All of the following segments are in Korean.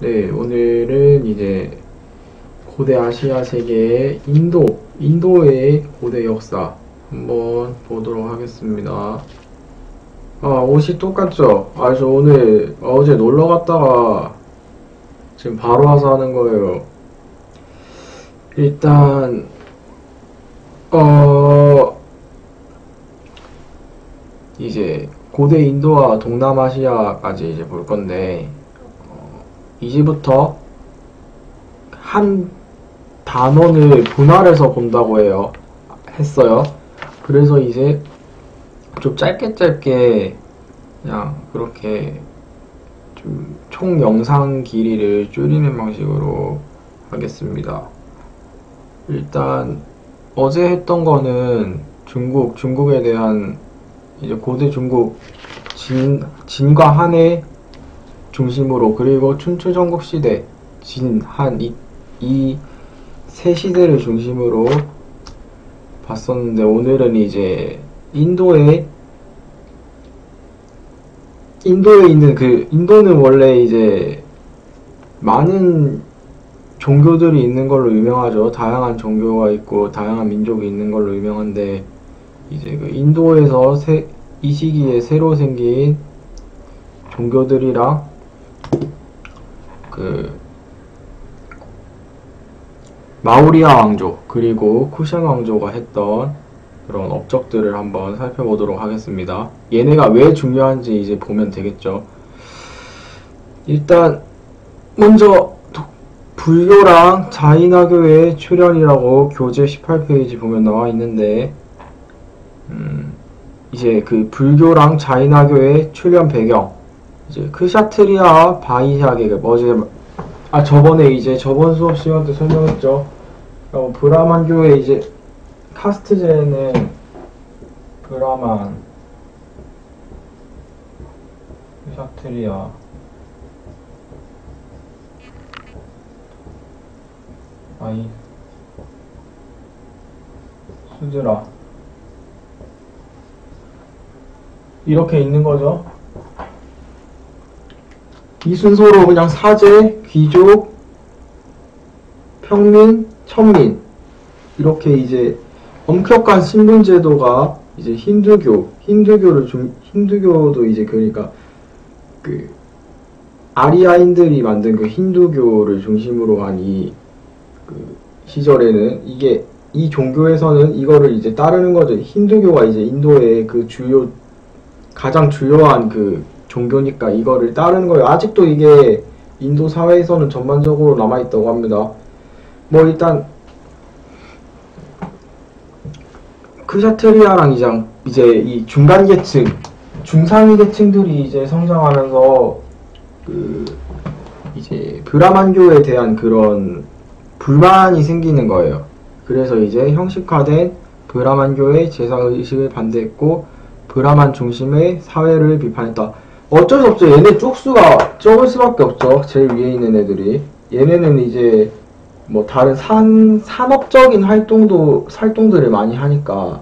네, 오늘은 이제 고대 아시아 세계의 인도, 인도의 고대 역사 한번 보도록 하겠습니다. 아, 옷이 똑같죠? 아, 저 오늘 어제 놀러 갔다가 지금 바로 와서 하는 거예요. 일단, 어, 이제 고대 인도와 동남아시아까지 이제 볼 건데, 어, 이제부터 한 단원을 분할해서 본다고 해요. 했어요. 그래서 이제 좀 짧게 짧게 그냥 그렇게 좀 총 영상 길이를 줄이는 방식으로 하겠습니다. 일단 어제 했던 거는 중국, 중국에 대한 이제 고대 중국 진, 진과 한의 중심으로 그리고 춘추 전국 시대 진, 한 이, 이세 시대를 중심으로 봤었는데 오늘은 이제 인도의 인도에 있는 그 인도는 원래 이제 많은 종교들이 있는 걸로 유명하죠. 다양한 종교가 있고 다양한 민족이 있는 걸로 유명한데 이제 그 인도에서 새, 이 시기에 새로 생긴 종교들이랑 그 마우리아 왕조 그리고 쿠션 왕조가 했던 그런 업적들을 한번 살펴보도록 하겠습니다. 얘네가 왜 중요한지 이제 보면 되겠죠. 일단 먼저 도- 불교랑 자인화교의 출현이라고 교재 18페이지 보면 나와 있는데 음, 이제 그 불교랑 자이나교의 출현 배경 이제 크샤트리아 바이샤 계급 어제 아 저번에 이제 저번 수업 시간 때 설명했죠. 어, 브라만교의 이제 카스트제는 브라만. 크샤트리아 아이. 수즈라 이렇게 있는 거죠. 이 순서로 그냥 사제, 귀족, 평민, 천민 이렇게 이제 엄격한 신분 제도가 이제 힌두교, 힌두교를 좀 힌두교도 이제 그러니까 그 아리아인들이 만든 그 힌두교를 중심으로 한 이 그 시절에는 이게 이 종교에서는 이거를 이제 따르는 거죠. 힌두교가 이제 인도의 그 주요 가장 주요한 그 종교니까 이거를 따르는 거예요. 아직도 이게 인도 사회에서는 전반적으로 남아있다고 합니다. 뭐 일단 크샤트리아랑 이장 이제 이 중간 계층, 중상위 계층들이 이제 성장하면서 그 이제 브라만교에 대한 그런 불만이 생기는 거예요. 그래서 이제 형식화된 브라만교의 제사 의식을 반대했고 브라만 중심의 사회를 비판했다. 어쩔 수 없죠. 얘네 쪽수가 적을 수밖에 없죠. 제일 위에 있는 애들이. 얘네는 이제 뭐 다른 산, 산업적인 활동도, 활동들을 많이 하니까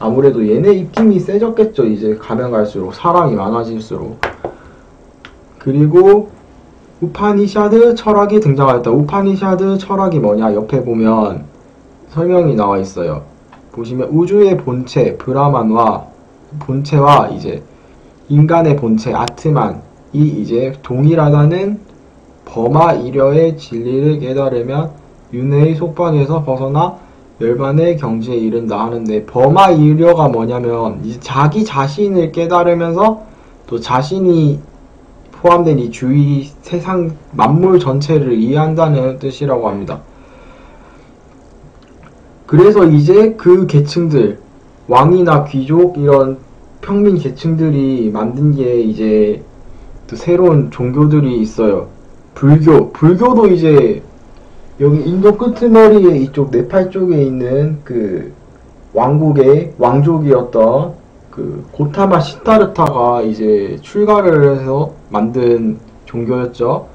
아무래도 얘네 입김이 세졌겠죠. 이제 가면 갈수록. 사람이 많아질수록. 그리고 우파니샤드 철학이 등장하였다. 우파니샤드 철학이 뭐냐? 옆에 보면 설명이 나와 있어요. 보시면 우주의 본체, 브라만과 본체와 이제 인간의 본체, 아트만이 이제 동일하다는 범아 이려의 진리를 깨달으면 윤회의 속박에서 벗어나 열반의 경지에 이른다 하는데 범아 이려가 뭐냐면 자기 자신을 깨달으면서 또 자신이 포함된 이 주위 세상 만물 전체를 이해한다는 뜻이라고 합니다. 그래서 이제 그 계층들 왕이나 귀족 이런 평민 계층들이 만든 게 이제 또 새로운 종교들이 있어요. 불교, 불교도 이제 여기 인도 끄트머리에 이쪽 네팔 쪽에 있는 그 왕국의 왕족이었던 그 고타마 시타르타가 이제 출가를 해서 만든 종교였죠.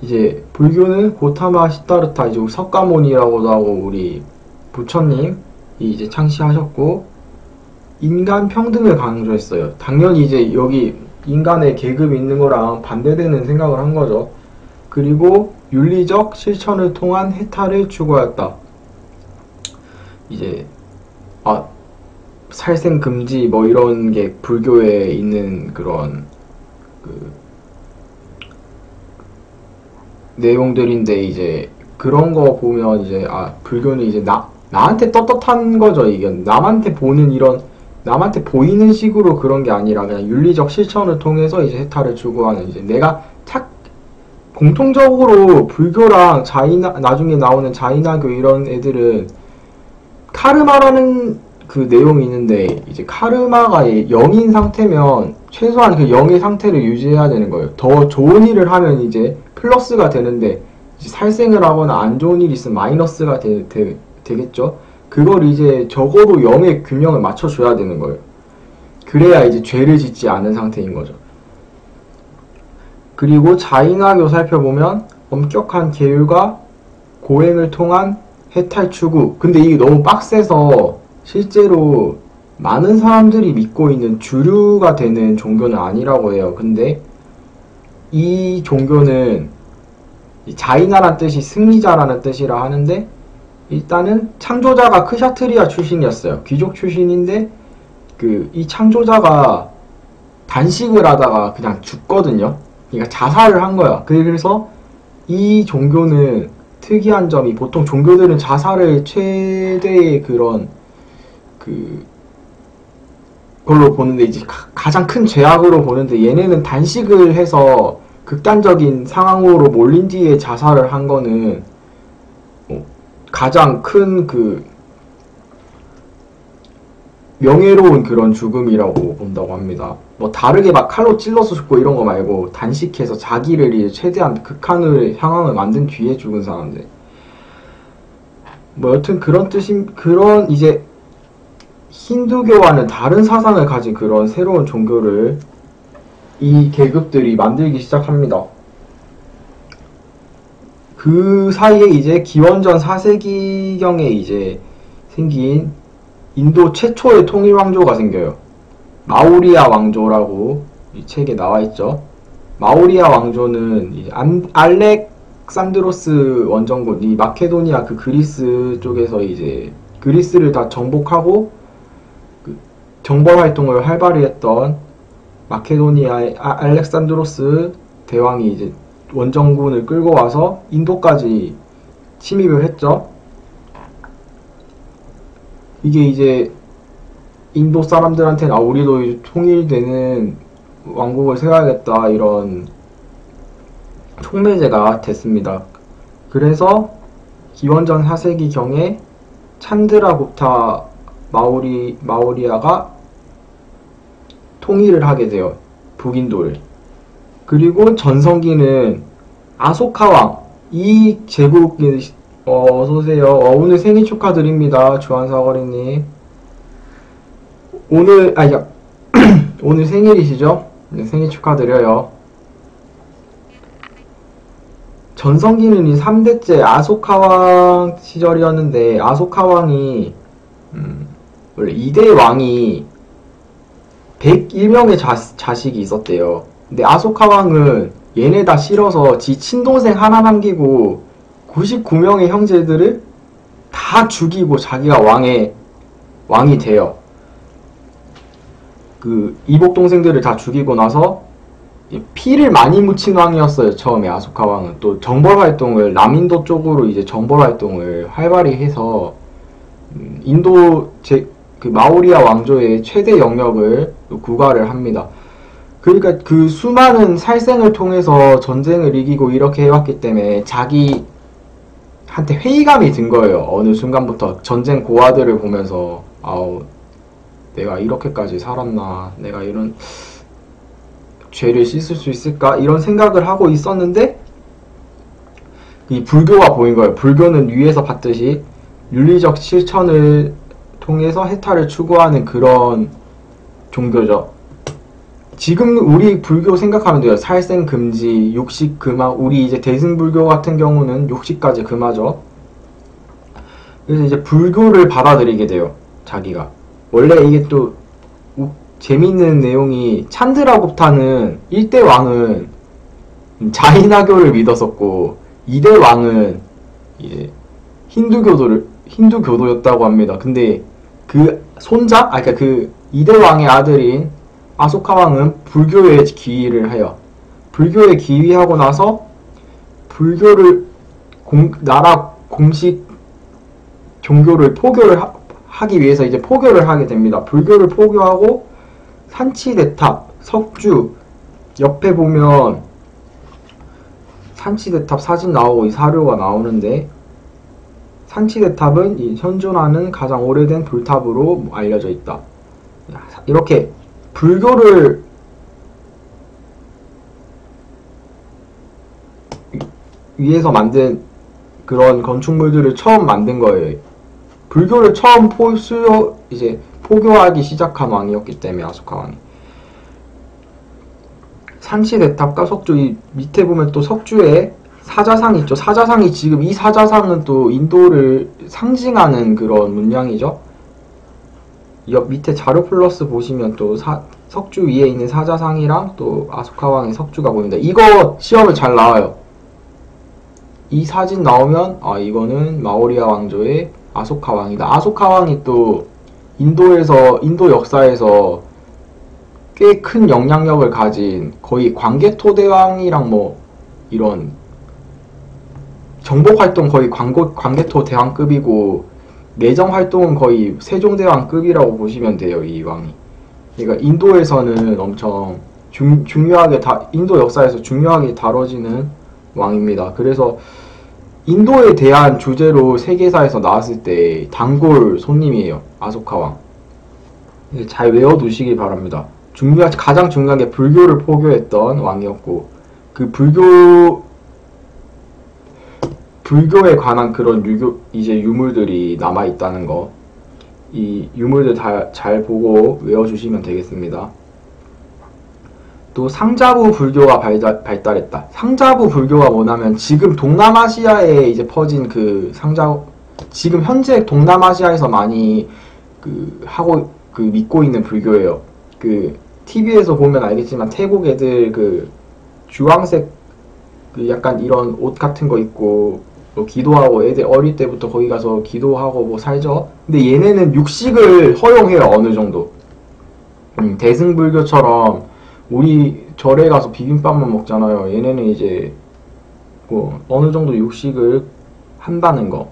이제 불교는 고타마 시타르타 이제 석가모니라고도 하고 우리 부처님이 이제 창시하셨고 인간 평등을 강조했어요. 당연히 이제 여기 인간의 계급이 있는 거랑 반대되는 생각을 한 거죠. 그리고 윤리적 실천을 통한 해탈을 추구하였다. 이제 아 살생 금지 뭐 이런 게 불교에 있는 그런 그 내용들인데 이제 그런 거 보면 이제 아 불교는 이제 나 나한테 떳떳한 거죠 이게 남한테 보는 이런 남한테 보이는 식으로 그런 게 아니라 그냥 윤리적 실천을 통해서 이제 해탈을 추구하는 이제 내가 착 공통적으로 불교랑 자이나 나중에 나오는 자이나교 이런 애들은 카르마라는 그 내용이 있는데 이제 카르마가 영인 상태면 최소한 그 영의 상태를 유지해야 되는 거예요. 더 좋은 일을 하면 이제 플러스가 되는데 살생을 하거나 안 좋은 일이 있으면 마이너스가 되, 되, 되겠죠. 그걸 이제 적어도 영의 균형을 맞춰줘야 되는 거예요. 그래야 이제 죄를 짓지 않은 상태인 거죠. 그리고 자인학교 살펴보면 엄격한 계율과 고행을 통한 해탈 추구. 근데 이게 너무 빡세서 실제로 많은 사람들이 믿고 있는 주류가 되는 종교는 아니라고 해요. 근데 이 종교는 자이나란 뜻이 승리자라는 뜻이라 하는데 일단은 창조자가 크샤트리아 출신이었어요. 귀족 출신인데 그 이 창조자가 단식을 하다가 그냥 죽거든요. 그러니까 자살을 한 거야. 그래서 이 종교는 특이한 점이 보통 종교들은 자살을 최대의 그런 그 걸로 보는데 이제 가장 큰 죄악으로 보는데 얘네는 단식을 해서 극단적인 상황으로 몰린 뒤에 자살을 한 거는 뭐 가장 큰 그 명예로운 그런 죽음이라고 본다고 합니다. 뭐 다르게 막 칼로 찔러서 죽고 이런 거 말고 단식해서 자기를 이제 최대한 극한의 상황을 만든 뒤에 죽은 사람들. 뭐 여튼 그런 뜻인 그런 이제 힌두교와는 다른 사상을 가진 그런 새로운 종교를 이 계급들이 만들기 시작합니다. 그 사이에 이제 기원전 4세기경에 이제 생긴 인도 최초의 통일 왕조가 생겨요. 마우리아 왕조라고 이 책에 나와 있죠. 마우리아 왕조는 알렉산드로스 원정군, 이 마케도니아 그 그리스 쪽에서 이제 그리스를 다 정복하고 그 정벌 활동을 활발히 했던 마케도니아의 아, 알렉산드로스 대왕이 이제 원정군을 끌고 와서 인도까지 침입을 했죠. 이게 이제 인도 사람들한테는 아 우리도 통일되는 왕국을 세워야겠다 이런 촉매제가 됐습니다. 그래서 기원전 4세기 경에 찬드라 굽타 마오리 마오리아가 통일을 하게 돼요. 북인도를. 그리고 전성기는 아소카왕 이 제국이 어, 어서오세요. 어, 오늘 생일 축하드립니다. 주한사거리님. 오늘, 아, 야, 오늘 생일이시죠? 네, 생일 축하드려요. 전성기는 이 3대째 아소카왕 시절이었는데, 아소카왕이, 음, 원래 2대 왕이 101명의 자, 자식이 있었대요. 근데 아소카왕은 얘네 다 싫어서 지 친동생 하나 남기고 99명의 형제들을 다 죽이고 자기가 왕의 왕이 돼요. 그 이복 동생들을 다 죽이고 나서 피를 많이 묻힌 왕이었어요. 처음에 아소카 왕은 또 정벌 활동을 남인도 쪽으로 이제 정벌 활동을 활발히 해서 음, 인도 제 그 마오리아 왕조의 최대 영역을 구가를 합니다. 그러니까 그 수많은 살생을 통해서 전쟁을 이기고 이렇게 해왔기 때문에 자기 한테 회의감이 든 거예요. 어느 순간부터 전쟁 고아들을 보면서 아우 내가 이렇게까지 살았나 내가 이런 죄를 씻을 수 있을까 이런 생각을 하고 있었는데 이 불교가 보인 거예요. 불교는 위에서 봤듯이 윤리적 실천을 통해서 해탈을 추구하는 그런 종교죠. 지금 우리 불교 생각하면 돼요. 살생 금지, 육식 금화. 우리 이제 대승불교 같은 경우는 육식까지 금하죠. 그래서 이제 불교를 받아들이게 돼요. 자기가. 원래 이게 또 재밌는 내용이 찬드라굽타는 일대 왕은 음, 자이나교를 믿었었고 이대 왕은 이제 힌두교도를 힌두교도였다고 합니다. 근데 그 손자, 아 그러니까 그 이대 왕의 아들인 아소카 왕은 불교에 기위를 해요. 불교에 기위하고 나서 불교를 공, 나라 공식 종교를 포교를 하, 기 위해서 이제 포교를 하게 됩니다. 불교를 포교하고 산치대탑, 석주 옆에 보면 산치대탑 사진 나오고 이 사료가 나오는데 산치대탑은 현존하는 가장 오래된 불탑으로 알려져 있다. 이렇게 불교를 위해서 만든 그런 건축물들을 처음 만든 거예요. 불교를 처음 포수요 이제 포교하기 시작한 왕이었기 때문에 아소카 왕이. 산시대탑과 석주 이 밑에 보면 또 석주에 사자상 있죠. 사자상이 지금 이 사자상은 또 인도를 상징하는 그런 문양이죠. 옆 밑에 자료 플러스 보시면 또 사, 석주 위에 있는 사자상이랑 또 아소카 왕의 석주가 보입니다. 이거 시험을 잘 나와요. 이 사진 나오면 아 이거는 마오리아 왕조의 아소카 왕이다. 아소카 왕이 또 인도에서 인도 역사에서 꽤 큰 영향력을 가진 거의 광개토 대왕이랑 뭐 이런 정복 활동 거의 광고, 광개토 대왕급이고 내정 활동은 거의 세종대왕급이라고 보시면 돼요 이 왕이. 그러니까 인도에서는 엄청 중, 중요하게 다 인도 역사에서 중요하게 다뤄지는 왕입니다. 그래서 인도에 대한 주제로 세계사에서 나왔을 때 단골 손님이에요. 아소카 왕. 잘 외워두시기 바랍니다. 중요한 가장 중요한 게 불교를 포교했던 왕이었고 그 불교 불교에 관한 그런 유교 이제 유물들이 남아 있다는 거. 이 유물들 다 잘 보고 외워주시면 되겠습니다. 또 상자부 불교가 발달, 발달했다. 상자부 불교가 뭐냐면 지금 동남아시아에 이제 퍼진 그 상자 지금 현재 동남아시아에서 많이 그 하고 그 믿고 있는 불교예요. 그 TV에서 보면 알겠지만 태국 애들 그 주황색 그 약간 이런 옷 같은 거 입고 뭐 기도하고 애들 어릴 때부터 거기 가서 기도하고 뭐 살죠. 근데 얘네는 육식을 허용해요 어느 정도. 음, 대승불교처럼 우리 절에 가서 비빔밥만 먹잖아요. 얘네는 이제 뭐 어느 정도 육식을 한다는 거.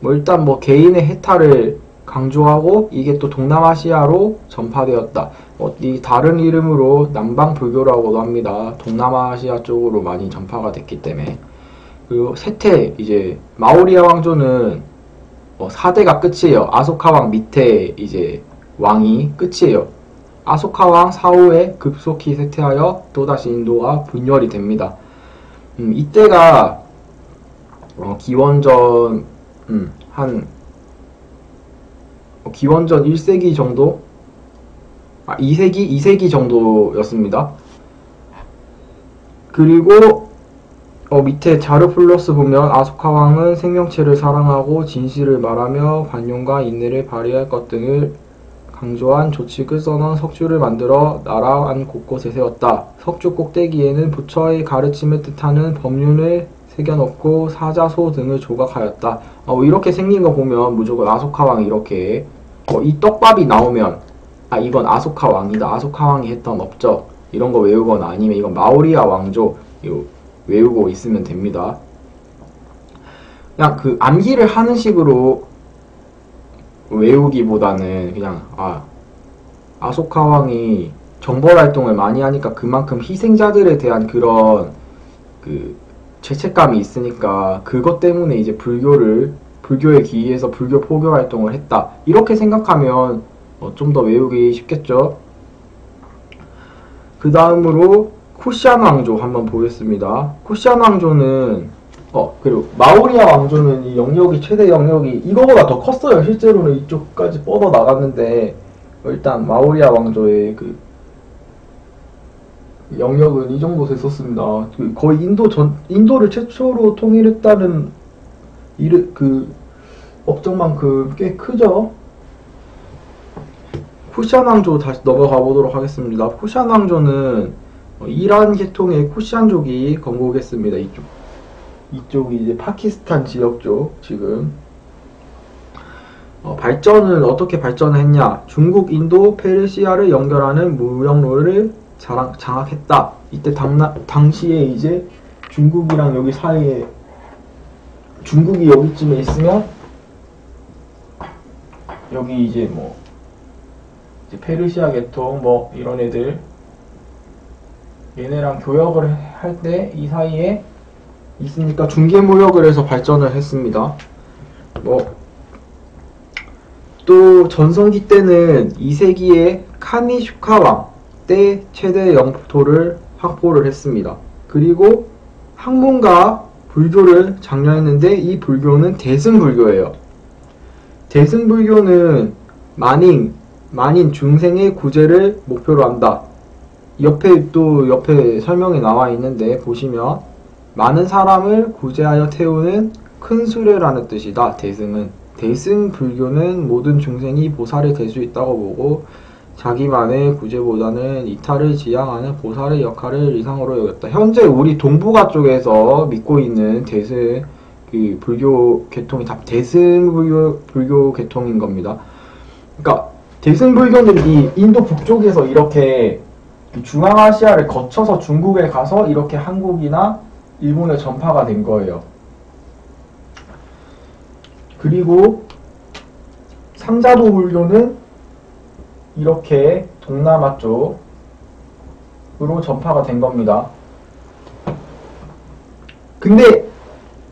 뭐 일단 뭐 개인의 해탈을 강조하고 이게 또 동남아시아로 전파되었다. 어, 이 다른 이름으로 남방 불교라고도 합니다. 동남아시아 쪽으로 많이 전파가 됐기 때문에. 그리고 세태 이제 마오리아 왕조는 어, 4대가 끝이에요. 아소카 왕 밑에 이제 왕이 끝이에요. 아소카 왕 사후에 급속히 쇠퇴하여 또다시 인도가 분열이 됩니다. 음, 이때가 어, 기원전 음, 한 어, 기원전 1세기 정도 아 2세기 2세기 정도였습니다. 그리고 어, 밑에 자르 플러스 보면 아소카 왕은 생명체를 사랑하고 진실을 말하며 반용과 인내를 발휘할 것 등을 강조한 조칙을 써놓은 석주를 만들어 나라 안 곳곳에 세웠다. 석주 꼭대기에는 부처의 가르침을 뜻하는 법륜을 새겨놓고 사자소 등을 조각하였다. 어, 이렇게 생긴 거 보면 무조건 아소카 왕이 이렇게 어, 이 떡밥이 나오면 아 이건 아소카 왕이다. 아소카 왕이 했던 업적 이런 거 외우거나 아니면 이건 마오리아 왕조 이거 외우고 있으면 됩니다. 그냥 그 암기를 하는 식으로 외우기보다는 그냥 아 아소카 왕이 정벌 활동을 많이 하니까 그만큼 희생자들에 대한 그런 그 죄책감이 있으니까 그것 때문에 이제 불교를 불교에 기이해서 불교 포교 활동을 했다 이렇게 생각하면 어, 좀 더 외우기 쉽겠죠. 그 다음으로 쿠시안 왕조 한번 보겠습니다. 쿠시안 왕조는 어 그리고 마오리아 왕조는 이 영역이 최대 영역이 이거보다 더 컸어요. 실제로는 이쪽까지 뻗어 나갔는데 일단 마오리아 왕조의 그 영역은 이 정도 됐었습니다. 그 거의 인도 전 인도를 최초로 통일했다는 이르 그 업적만큼 꽤 크죠. 푸시안 왕조 다시 넘어가 보도록 하겠습니다. 푸시안 왕조는 어, 이란 계통의 쿠시안족이 건국했습니다. 이쪽 이쪽이 이제 파키스탄 지역 쪽 지금 어, 발전은 어떻게 발전했냐? 중국, 인도, 페르시아를 연결하는 무역로를 자랑, 장악했다. 이때 당나, 당시에 이제 중국이랑 여기 사이에 중국이 여기쯤에 있으면 여기 이제 뭐 이제 페르시아 계통 뭐 이런 애들 얘네랑 교역을 할 때 이 사이에 있으니까 중개 무역을 해서 발전을 했습니다. 뭐 또 전성기 때는 2세기에 카니슈카 왕 때 최대 영토를 확보를 했습니다. 그리고 학문과 불교를 장려했는데 이 불교는 대승불교예요. 대승불교는 만인, 만인 중생의 구제를 목표로 한다. 옆에 또 옆에 설명이 나와 있는데 보시면 많은 사람을 구제하여 태우는 큰 수레라는 뜻이다. 대승은 대승 불교는 모든 중생이 보살이 될 수 있다고 보고 자기만의 구제보다는 이타를 지향하는 보살의 역할을 이상으로 여겼다. 현재 우리 동북아 쪽에서 믿고 있는 대승 그 불교 계통이 다 대승 불교 불교 계통인 겁니다. 그러니까 대승 불교는 이 인도 북쪽에서 이렇게 중앙아시아를 거쳐서 중국에 가서 이렇게 한국이나 일본에 전파가 된 거예요. 그리고 삼자도 불교는 이렇게 동남아 쪽으로 전파가 된 겁니다. 근데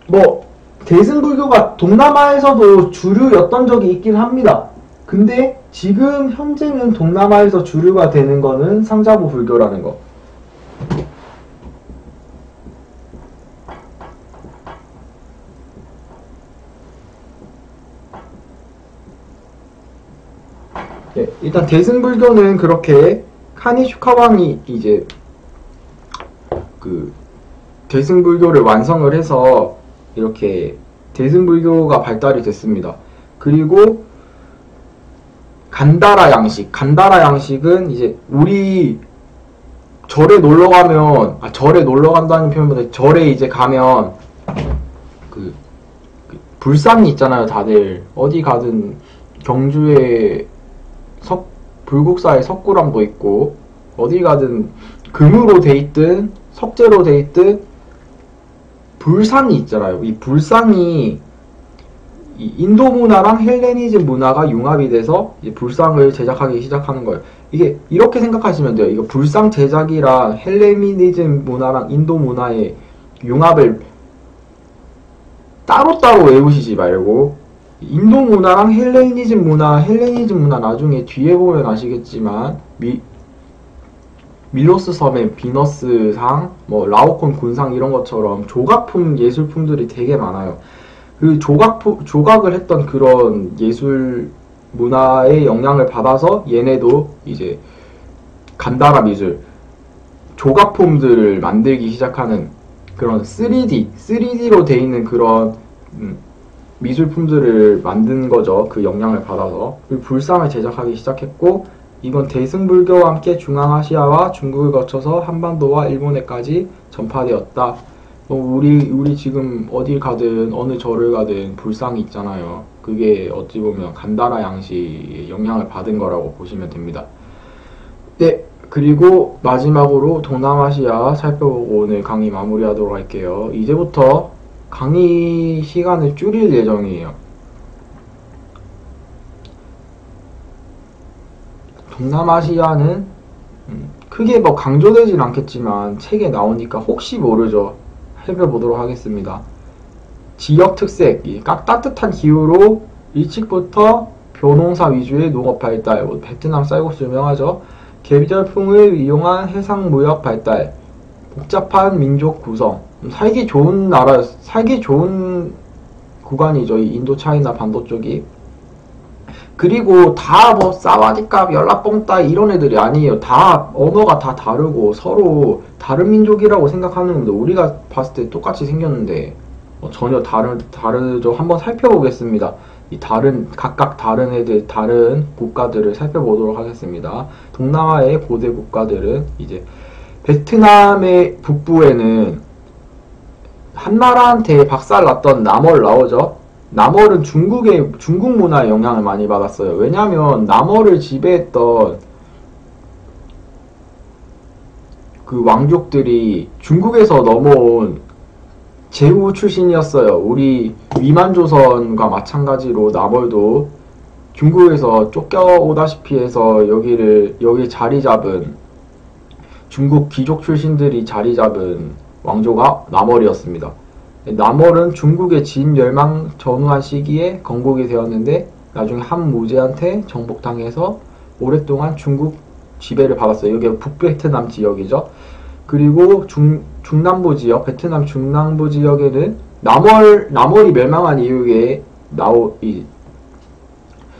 뭐 대승불교가 동남아에서도 주류였던 적이 있긴 합니다. 근데 지금 현재는 동남아에서 주류가 되는 거는 상자부 불교라는 거. 네, 일단 대승불교는 그렇게 카니슈카왕이 이제 그 대승불교를 완성을 해서 이렇게 대승불교가 발달이 됐습니다. 그리고 간다라 양식, 간다라 양식은 이제 우리 절에 놀러 가면 아 절에 놀러 간다는 표현보다 절에 이제 가면 그, 그 불상이 있잖아요, 다들 어디 가든 경주에 석 불국사에 석굴암도 있고 어디 가든 금으로 돼 있든 석재로 돼 있든 불상이 있잖아요. 이 불상이 이 인도 문화랑 헬레니즘 문화가 융합이 돼서 불상을 제작하기 시작하는 거예요. 이게 이렇게 생각하시면 돼요. 이거 불상 제작이랑 헬레니즘 문화랑 인도 문화의 융합을 따로따로 외우시지 말고 인도 문화랑 헬레니즘 문화, 헬레니즘 문화 나중에 뒤에 보면 아시겠지만 미, 밀로스 섬의 비너스상, 뭐 라오콘 군상 이런 것처럼 조각품 예술품들이 되게 많아요. 그 조각품 조각을 했던 그런 예술 문화의 영향을 받아서 얘네도 이제 간다라 미술 조각품들을 만들기 시작하는 그런 3D, 3D로 돼 있는 그런 음, 미술품들을 만든 거죠. 그 영향을 받아서. 그 불상을 제작하기 시작했고, 이건 대승불교와 함께 중앙아시아와 중국을 거쳐서 한반도와 일본에까지 전파되었다. 우리, 우리 지금 어딜 가든 어느 절을 가든 불상이 있잖아요. 그게 어찌 보면 간다라 양식의 영향을 받은 거라고 보시면 됩니다. 네, 그리고 마지막으로 동남아시아 살펴보고 오늘 강의 마무리하도록 할게요. 이제부터 강의 시간을 줄일 예정이에요. 동남아시아는 음, 크게 뭐 강조되진 않겠지만 책에 나오니까 혹시 모르죠. 살펴보도록 하겠습니다. 지역 특색, 깍 따뜻한 기후로 일찍부터 벼농사 위주의 농업 발달, 뭐 베트남 쌀국수 유명하죠. 계절풍을 이용한 해상 무역 발달, 복잡한 민족 구성, 살기 좋은 나라, 살기 좋은 구간이죠. 이 인도 차이나 반도 쪽이. 그리고 다뭐 사와디캅, 연락뽕따 이런 애들이 아니에요. 다 언어가 다 다르고 서로 다른 민족이라고 생각하는 겁니다. 우리가 봤을 때 똑같이 생겼는데 어, 전혀 다른 다르죠. 한번 살펴보겠습니다. 이 다른 각각 다른 애들 다른 국가들을 살펴보도록 하겠습니다. 동남아의 고대 국가들은 이제 베트남의 북부에는 한나라한테 박살났던 남월 나오죠. 남월은 중국의 중국 문화에 영향을 많이 받았어요. 왜냐하면 남월을 지배했던 그 왕족들이 중국에서 넘어온 제후 출신이었어요. 우리 위만조선과 마찬가지로 남월도 중국에서 쫓겨오다시피 해서 여기를 여기 자리 잡은 중국 귀족 출신들이 자리 잡은 왕조가 남월이었습니다. 남월은 중국의 진 멸망 전후한 시기에 건국이 되었는데 나중에 한무제한테 정복당해서 오랫동안 중국 지배를 받았어요. 여기가 북베트남 지역이죠. 그리고 중, 중남부 지역, 베트남 중남부 지역에는 남월, 남월이 멸망한 이후에 나오, 이,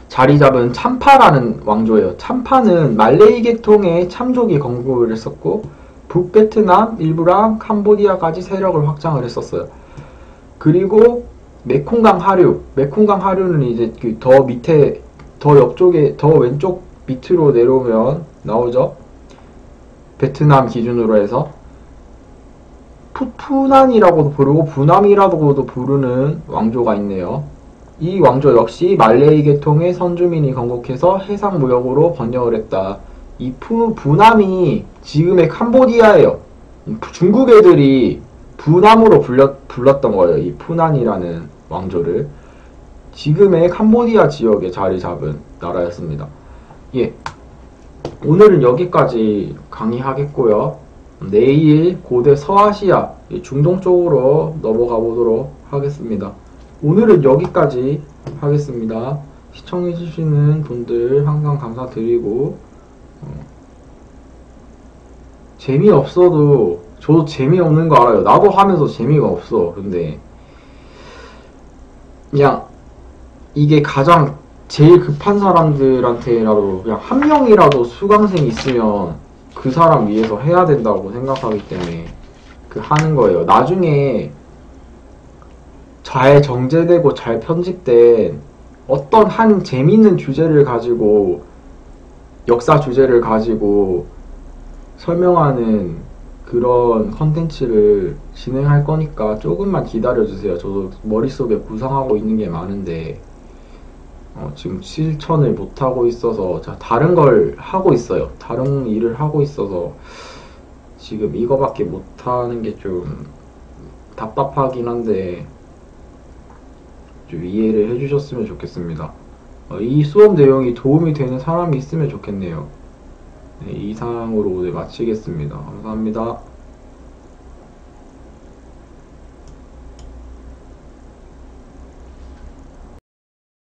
자리 잡은 참파라는 왕조예요. 참파는 말레이 계통의 참족이 건국을 했었고, 북베트남 일부랑 캄보디아까지 세력을 확장을 했었어요. 그리고 메콩강 하류, 메콩강 하류는 이제 그 더 밑에, 더 옆쪽에, 더 왼쪽 밑으로 내려오면 나오죠. 베트남 기준으로 해서 푸푸난이라고도 부르고 부남이라고도 부르는 왕조가 있네요. 이 왕조 역시 말레이 계통의 선주민이 건국해서 해상 무역으로 번영을 했다. 이 푸, 부남이 지금의 캄보디아예요. 중국 애들이 부남으로 불렸, 불렀던 거예요. 이 푸난이라는 왕조를. 지금의 캄보디아 지역에 자리 잡은 나라였습니다. 예. 오늘은 여기까지 강의하겠고요. 내일 고대 서아시아, 중동 쪽으로 넘어가 보도록 하겠습니다. 오늘은 여기까지 하겠습니다. 시청해주시는 분들 항상 감사드리고, 어, 재미없어도, 저도 재미없는 거 알아요. 나도 하면서 재미가 없어. 근데, 그냥, 이게 가장 제일 급한 사람들한테라도 그냥 한 명이라도 수강생 있으면 그 사람 위해서 해야 된다고 생각하기 때문에 그 하는 거예요. 나중에 잘 정제되고 잘 편집된 어떤 한 재밌는 주제를 가지고 역사 주제를 가지고 설명하는 그런 컨텐츠를 진행할 거니까 조금만 기다려주세요. 저도 머릿속에 구상하고 있는 게 많은데 어, 지금 실천을 못하고 있어서 자, 다른 걸 하고 있어요. 다른 일을 하고 있어서 지금 이거밖에 못하는 게 좀 답답하긴 한데 좀 이해를 해주셨으면 좋겠습니다. 어, 이 수업 내용이 도움이 되는 사람이 있으면 좋겠네요. 네, 이상으로 오늘 마치겠습니다. 감사합니다.